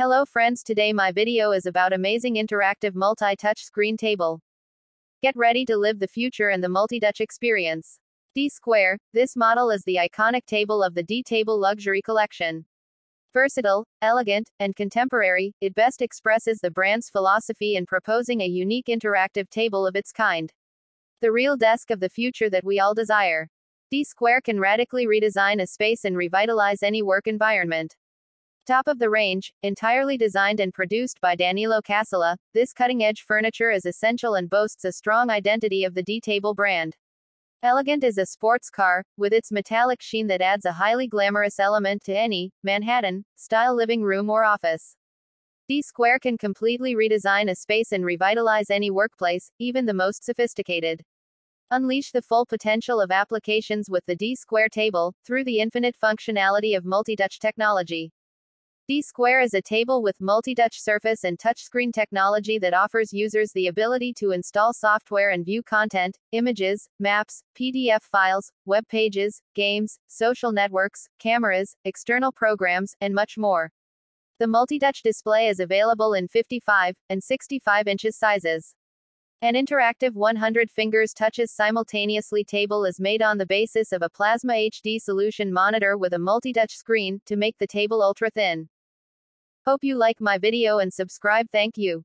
Hello friends today my video is about amazing interactive multi-touch screen table. Get ready to live the future and the multi-touch experience. D Square, this model is the iconic table of the D-Table luxury collection. Versatile, elegant, and contemporary, it best expresses the brand's philosophy in proposing a unique interactive table of its kind. The real desk of the future that we all desire. D Square can radically redesign a space and revitalize any work environment. Top of the range, entirely designed and produced by Danilo Cassola, this cutting edge furniture is essential and boasts a strong identity of the D Table brand. Elegant is a sports car, with its metallic sheen that adds a highly glamorous element to any Manhattan style living room or office. D Square can completely redesign a space and revitalize any workplace, even the most sophisticated. Unleash the full potential of applications with the D Square table, through the infinite functionality of multi-touch technology. D Square is a table with multi-touch surface and touchscreen technology that offers users the ability to install software and view content, images, maps, PDF files, web pages, games, social networks, cameras, external programs, and much more. The multi-touch display is available in 55 and 65 inches sizes. An interactive 100 fingers touches simultaneously table is made on the basis of a Plasma HD solution monitor with a multi-touch screen to make the table ultra thin. Hope you like my video and subscribe thank you.